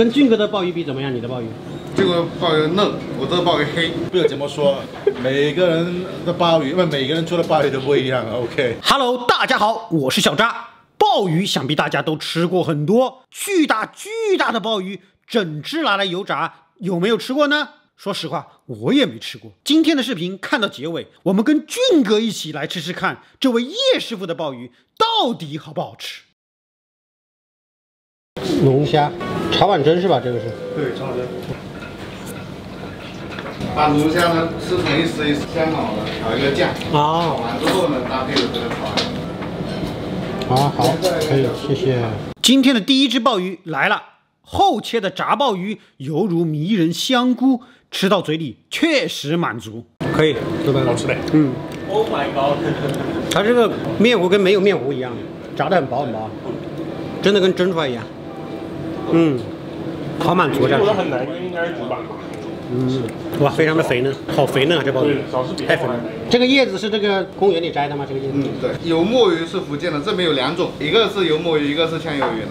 跟俊哥的鲍鱼比怎么样？你的鲍鱼？这个鲍鱼嫩，我这个鲍鱼黑。不要怎么说，每个人的鲍鱼，不，每个人做的鲍鱼都不一样。OK。Hello，大家好，我是小扎。鲍鱼想必大家都吃过很多，巨大巨大的鲍鱼，整只拿来油炸，有没有吃过呢？说实话，我也没吃过。今天的视频看到结尾，我们跟俊哥一起来吃吃看，这位叶师傅的鲍鱼到底好不好吃？龙虾，茶碗蒸是吧？这个是。对，茶碗蒸。把龙虾呢撕成一丝一丝，先好了，调一个酱。啊。炒完之后呢，搭配着这个炒碗。啊，好，可以，谢谢。今天的第一只鲍鱼来了，厚切的炸鲍鱼犹如迷人香菇，吃到嘴里确实满足。可以，对吧？好吃的。嗯。Oh my god！它这个面糊跟没有面糊一样，炸的很薄很薄，真的跟蒸出来一样。嗯，好满足这样做。的很难，应该是主板吧。嗯，哇，非常的肥嫩，好肥嫩啊这鲍鱼对，小是比太肥了。这个叶子是这个公园里摘的吗？这个叶子？嗯，对，油墨鱼是福建的，这边有两种，一个是油墨鱼，一个是香油鱼的。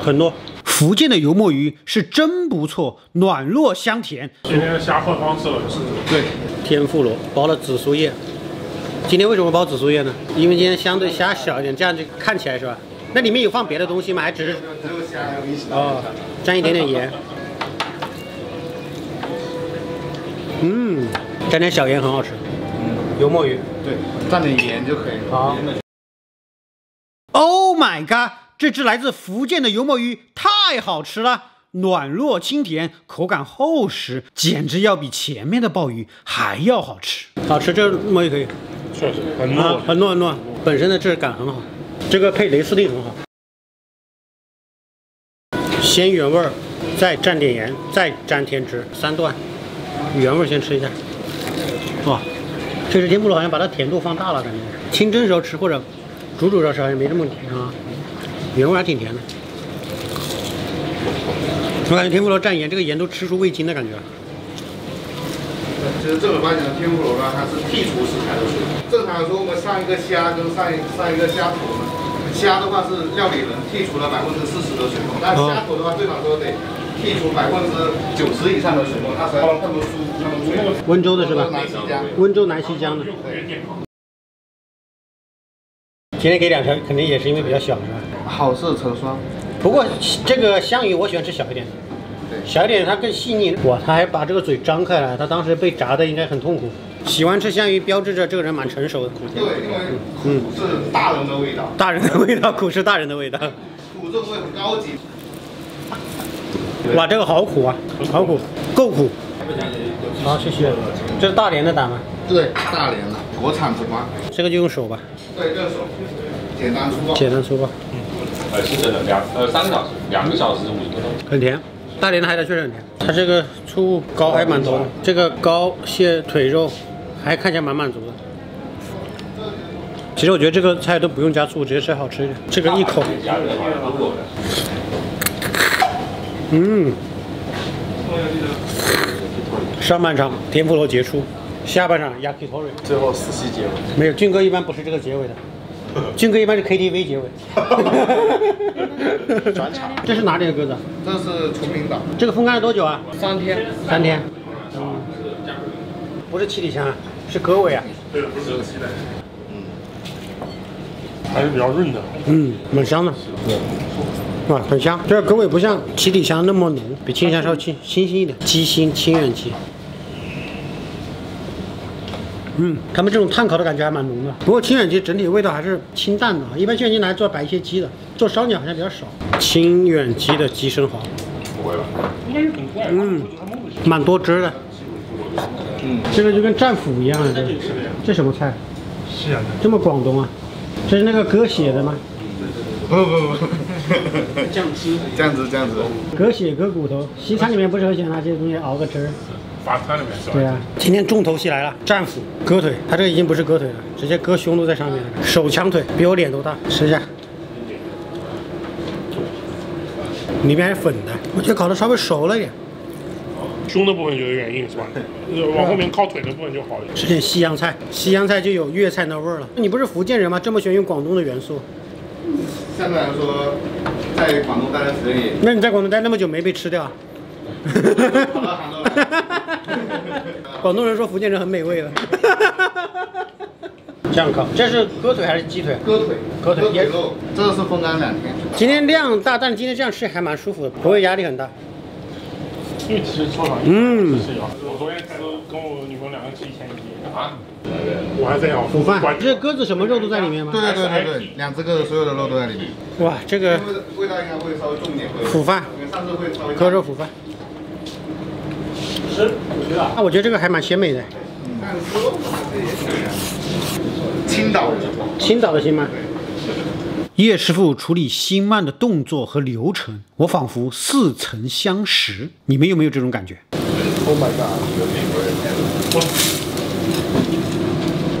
很多。福建的油墨鱼是真不错，软糯香甜。今天的虾换方式了，是对，天妇罗包了紫苏叶。今天为什么包紫苏叶呢？因为今天相对虾小一点，这样就看起来是吧？那里面有放别的东西吗？还只是哦，沾一点点盐。嗯，沾点小盐很好吃。嗯油墨鱼。对，蘸点盐就可以了。好 Oh my god！这只来自福建的油墨鱼太好吃了，软糯清甜，口感厚实，简直要比前面的鲍鱼还要好吃。好吃，这墨鱼可以。确实很啊糯，，很糯很糯，本身的质感很好，这个配雷司令很好。先原味儿，再蘸点盐，再蘸甜汁，三段。原味儿先吃一下。哇，这只天妇罗好像把它甜度放大了，感觉。清蒸时候吃或者煮煮时候吃好像没这么甜啊，原味还挺甜的。我感觉天妇罗蘸盐，这个盐都吃出味精的感觉。其实正儿八经的天妇罗呢，它是剔除食材的水。正常来说，我们上一个虾跟上一上一个虾头呢，虾的话是料理人剔除了百分之四十的水分，但虾头的话最少都得剔除百分之九十以上的水分，它才能那么酥那么脆。温州的是吧？南西江。温州南溪江的。今天给两条，肯定也是因为比较小，是吧？好事成双。不过这个香鱼我喜欢吃小一点，小一点它更细腻。哇，他还把这个嘴张开了，他当时被炸的应该很痛苦。喜欢吃香鱼，标志着这个人蛮成熟的。对，因为苦是大人的味道，大人的味道，苦是大人的味道。苦这个味很高级。哇，这个好苦啊，好苦，够苦。好，谢谢。这是大连的胆吗？对，大连的国产之光。这个就用手吧，对，这手简单粗暴。简单粗暴，嗯呃，是真的，两呃三个小时，两个小时五十分钟。很甜。大连的海胆确实很甜，它这个醋膏还蛮多的，这个膏蟹腿肉还看起来蛮满足的。其实我觉得这个菜都不用加醋，直接吃好吃一点。这个一口，嗯，上半场天妇罗结束，下半场 yakitori。最后四期结尾。没有，俊哥一般不是这个结尾的，俊哥一般是 KTV 结尾。转场。这是哪里的鸽子？这是崇明岛，这个风干了多久啊？三天。三天。嗯，不是七里香啊，是鸽尾啊。对，不是这个期待。嗯，还是比较润的。嗯，蛮香的。哇，很香。这个鸽尾不像七里香那么浓，比七里香稍微清清新一点。鸡心清远鸡。嗯，他们这种炭烤的感觉还蛮浓的。不过清远鸡整体味道还是清淡的啊，一般清远鸡拿来做白切鸡的，做烧鸟好像比较少。清远鸡的鸡生蚝，不会吧？应该是很怪吧？嗯蛮多汁的。嗯，这个就跟战斧一样的，这这什么菜？是啊，这么广东啊？这是那个割血的吗？不不不，酱汁。这样子这样子。割血割骨头，西餐里面不是很喜欢拿这些东西熬个汁儿？法餐里面是吧？对啊，今天重头戏来了，战斧割腿，它这个已经不是割腿了，直接割胸都在上面了，手枪腿比我脸都大，吃一下。里面还是粉的，我觉得烤的稍微熟了一点。胸的部分就有点硬是吧？呃往后面靠腿的部分就好一点。吃点西洋菜，西洋菜就有粤菜那味儿了。你不是福建人吗？这么喜欢用广东的元素？相对来说，在广东待的时间也那你在广东待那么久没被吃掉啊？广东人说福建人很美味了。这样烤，这是鸽腿还是鸡腿？鸽腿，鸽腿也肉，这个是风干两天。今天量大，但是今天这样吃还蛮舒服的，不会压力很大。因为其实搓肠嗯。我昨天吃跟我女朋友两个吃一千一啊，我还在要腐饭关，这鸽子什么肉都在里面吗？对对对对对，两只鸽子所有的肉都在里面。哇，这个味味道应该会稍微重一点。会腐饭，上次会稍微鸽肉腐饭。吃，我觉得啊，我觉得这个还蛮鲜美的，青岛人，青岛的新鳗。叶师傅处理新鳗的动作和流程，我仿佛似曾相识。你们有没有这种感觉？，Oh my god，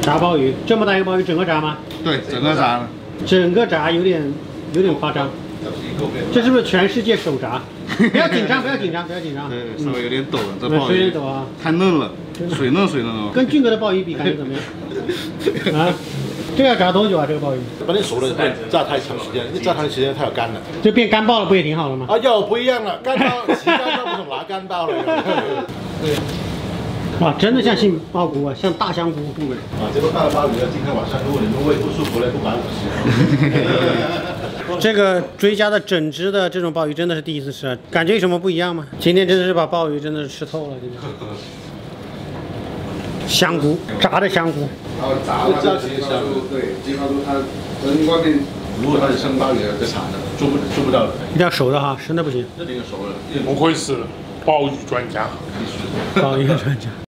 炸鲍鱼，这么大一个鲍鱼，整个炸吗？对，整个炸了。整个炸有点有点夸张。这是不是全世界首炸？不要紧张，不要紧张，不要紧张。对，稍微有点抖了，这嗯鲍鱼有点抖啊，太嫩了，水嫩水嫩哦。跟俊哥的鲍鱼比，感觉怎么样？啊，这个要炸多久啊？这个鲍鱼把你熟了会炸太长时间，你炸太长时间太有干了。就变干鲍了，不也挺好的吗？啊，又不一样了，干刀洗干鲍不是拿干鲍了。对 哇，真的像杏鲍菇啊，像大香菇。啊，这个大的鲍鱼今天晚上如果你们胃不舒服了，不管我这个追加的整只的这种鲍鱼真的是第一次吃，啊，感觉有什么不一样吗？今天真的是把鲍鱼真的是吃透了，今天。香菇，炸的香菇，然后炸的话，激发出对，激发出它跟外面如果它是生鲍鱼，就惨了，做不做不到了。一定要熟的哈，生的不行。这个熟了，不愧是鲍鱼专家。鲍鱼专家。